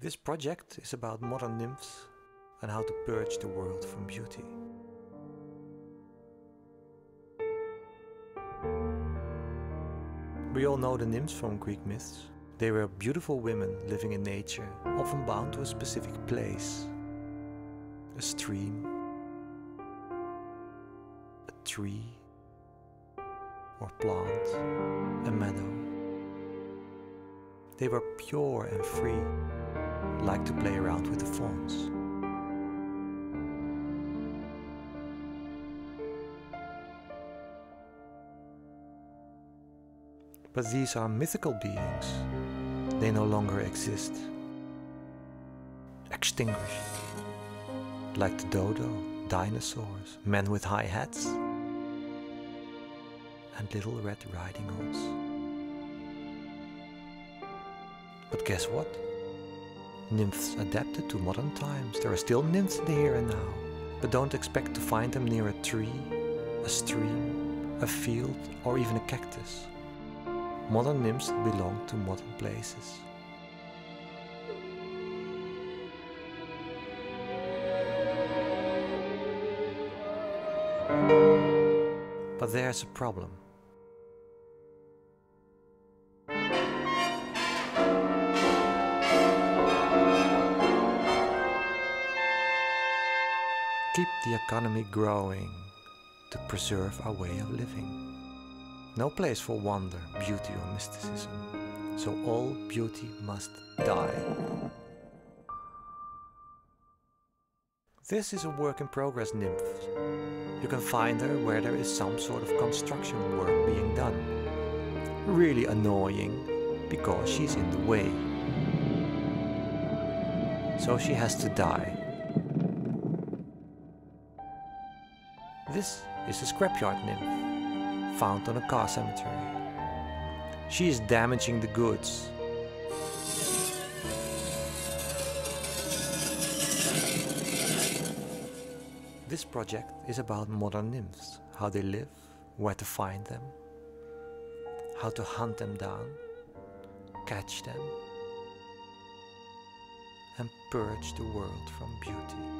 This project is about modern nymphs and how to purge the world from beauty. We all know the nymphs from Greek myths. They were beautiful women living in nature, often bound to a specific place. A stream, a tree, or plant, a meadow. They were pure and free, liked to play around with the fawns. But these are mythical beings. They no longer exist. Extinguished. Like the dodo, dinosaurs, men with high hats, and little red riding hoods. But guess what? Nymphs adapted to modern times. There are still nymphs in the here and now. But don't expect to find them near a tree, a stream, a field, or even a cactus. Modern nymphs belong to modern places. But there's a problem. Keep the economy growing to preserve our way of living. No place for wonder, beauty or mysticism. So all beauty must die. This is a work in progress nymph. You can find her where there is some sort of construction work being done. Really annoying because she's in the way. So she has to die. This is a scrapyard nymph, found on a car cemetery. She is damaging the goods. This project is about modern nymphs, how they live, where to find them, how to hunt them down, catch them, and purge the world from beauty.